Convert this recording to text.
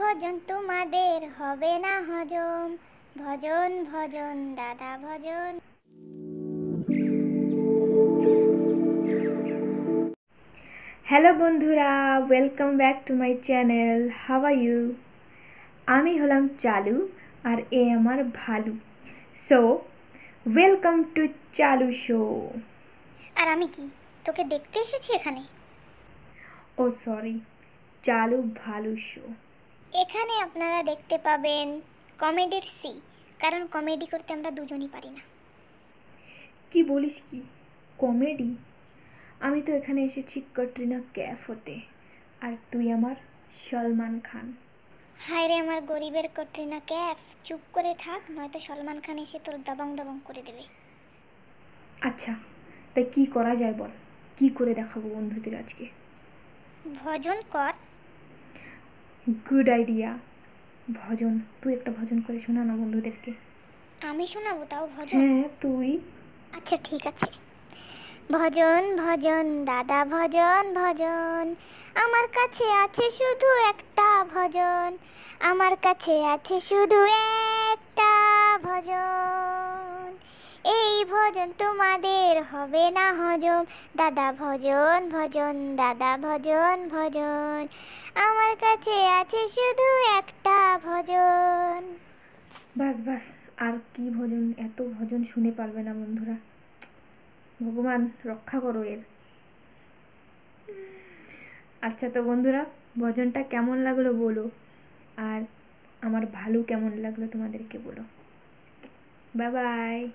ভজন তোমাদের হবে না হজম। ভজন ভজন দাদা ভজন। হ্যালো বন্ধুরা welcome back to my channel how are you আমি হলাম চালু আর এ আমার Bhalu. So welcome to Chalu show আর আমি কি? তোকে দেখতে এসেছি এখানে? ও সরি চালু ভালু শো এখানে আপনারা দেখতে পাবেন কমেডির সি কারণ কমেডি করতে আমরা দুজনই পারি না। কি বলিস কি? কমেডি? আমি তো এখানে এসেছি ক্যাটরিনা ক্যাফ হতে। আর তুই আমার সলমান খান। হায় রে আমার গরিবের কটরিনা ক্যাফ। চুপ করে থাক নয়তো সলমান খান এসে তোর দাবাং দাবাং করে দেবে। আচ্ছা তাই কি করা যায় বল? কি করে দেখাবো বন্ধুদের আজকে? ভজন কর গুড আইডিয়া। ভজন তুই একটা ভজন করে শোনা না বন্ধুদেরকে। আমি শোনাবো তাও ভজন? হ্যাঁ তুই। আচ্ছা ঠিক আছে। ভজন ভজন দাদা ভজন ভজন। আমার কাছে আছে শুধু একটা ভজন। আমার কাছে আছে শুধু একটা ভজন। ভজন তোমাদের, হবে না হজম। দাদা ভজন ভজন, দাদা ভজন ভজন। আমার কাছে আছে শুধু একটা ভজন। বাস বাস, আর কি ভজন? এত ভজন শুনে পারবে না বন্ধুরা। ভগবান, রক্ষা করো এর। আচ্ছা তো বন্ধুরা, ভজনটা কেমন লাগল বলো? আর আমার ভালো কেমন লাগল তোমাদেরকে বলো? Bye bye